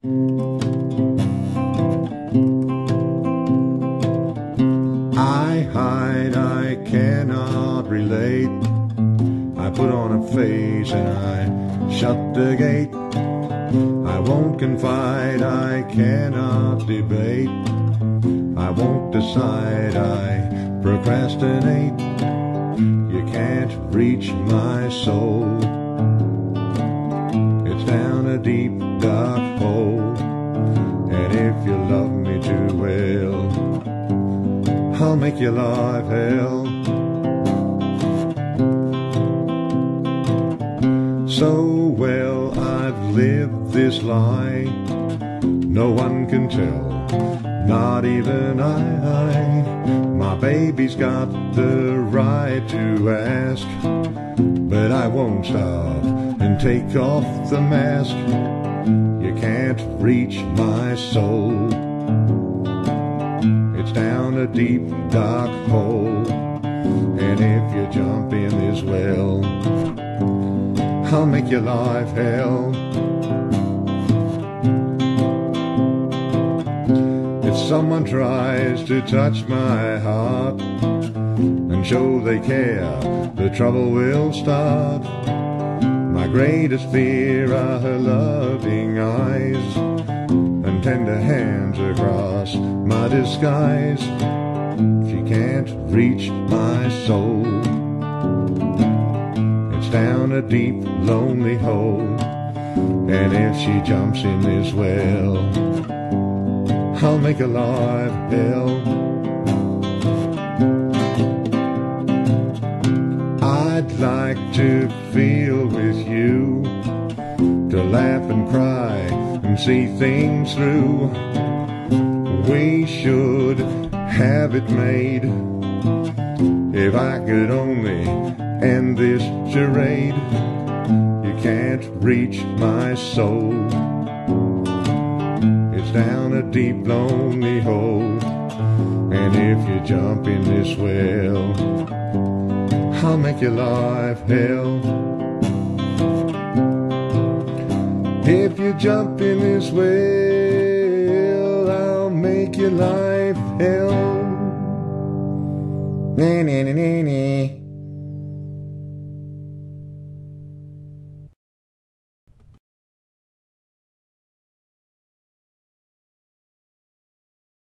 I hide, I cannot relate. I put on a face and I shut the gate. I won't confide, I cannot debate. I won't decide, I procrastinate. You can't reach my soul. It's down a deep, dark hole. I'll make your life hell. So well I've lived this lie, no one can tell, not even I. My baby's got the right to ask, but I won't stop and take off the mask. You can't reach my soul. A deep, dark hole. And if you jump in this well, I'll make your life hell. If someone tries to touch my heart and show they care, the trouble will start. My greatest fear are her loving my disguise. She can't reach my soul. It's down a deep, lonely hole. And if she jumps in this well, I'll make a live hell. I'd like to feel with you, to laugh and cry and see things through. We should have it made. If I could only end this charade, you can't reach my soul. It's down a deep, lonely hole. And if you jump in this well, I'll make your life hell. If you jump in this well, life hell. Nee, nee, nee, nee, nee.